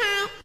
high.